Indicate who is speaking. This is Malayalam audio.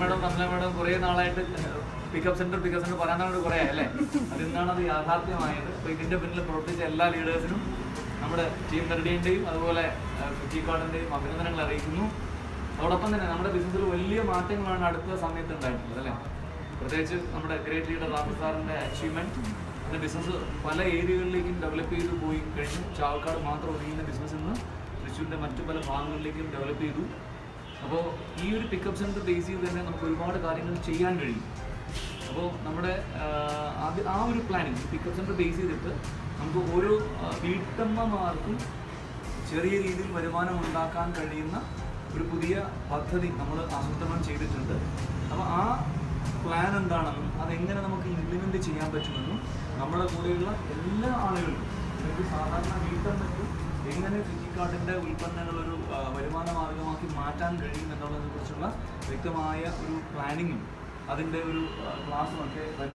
Speaker 1: മേഡം റംല മേഡം കുറേ നാളായിട്ട് പിക്കപ്പ് സെന്റർ പിക്കപ്പ് സെന്റർ പറയാനായിട്ട് കുറേ അല്ലേ? അത് ഇന്നാണ് അത് യാഥാർത്ഥ്യമായത്. അപ്പോൾ ഇതിന്റെ പിന്നിൽ പ്രവർത്തിച്ച എല്ലാ ലീഡേഴ്സിനും നമ്മുടെ ടീം കരടിയുടെയും അതുപോലെ കുറ്റിക്കാടിന്റെയും അഭിനന്ദനങ്ങൾ അറിയിക്കുന്നു. അതോടൊപ്പം തന്നെ നമ്മുടെ ബിസിനസ്സിൽ വലിയ മാറ്റങ്ങളാണ് അടുത്ത സമയത്ത് ഉണ്ടായിട്ടുള്ളത് അല്ലേ? പ്രത്യേകിച്ച് നമ്മുടെ ഗ്രേറ്റ് ലീഡർ റാഫി സാറിന്റെ അച്ചീവ്മെന്റ് പിന്നെ ബിസിനസ് പല ഏരിയകളിലേക്കും ഡെവലപ്പ് ചെയ്തു പോയി കഴിഞ്ഞു. ചാവക്കാട് മാത്രം ഒതുങ്ങുന്ന ബിസിനസ് ഇന്ന് തൃശ്ശൂരിന്റെ മറ്റു പല ഭാഗങ്ങളിലേക്കും ഡെവലപ്പ് ചെയ്തു. അപ്പോൾ ഈ ഒരു പിക്കപ്പ് സെന്റർ ബേസ് ചെയ്ത് തന്നെ നമുക്ക് ഒരുപാട് കാര്യങ്ങൾ ചെയ്യാൻ കഴിയും. അപ്പോൾ നമ്മുടെ അത് ആ ഒരു പ്ലാനിങ് പിക്കപ്പ് സെന്റർ ബേസ് ചെയ്തിട്ട് നമുക്ക് ഓരോ വീട്ടമ്മമാർക്കും ചെറിയ രീതിയിൽ വരുമാനം ഉണ്ടാക്കാൻ കഴിയുന്ന ഒരു പുതിയ പദ്ധതി നമ്മൾ ആസൂത്രണം ചെയ്തിട്ടുണ്ട്. അപ്പോൾ ആ പ്ലാൻ എന്താണെന്നും അതെങ്ങനെ നമുക്ക് ഇംപ്ലിമെന്റ് ചെയ്യാൻ പറ്റുമെന്നും നമ്മുടെ കൂടെയുള്ള എല്ലാ ആളുകളും അല്ലെങ്കിൽ സാധാരണ വീട്ടമ്മയ്ക്ക് എങ്ങനെ ഫ്ലിപ്കാർട്ടിന്റെ ഉൽപ്പന്നങ്ങൾ ഒരു വരുമാന മാർഗമാക്കി മാറ്റാൻ കഴിയും എന്നുള്ളതിനെ കുറിച്ചുള്ള വ്യക്തമായ ഒരു പ്ലാനിങ്ങും അതിന്റെ ഒരു ക്ലാസ്സും ഒക്കെ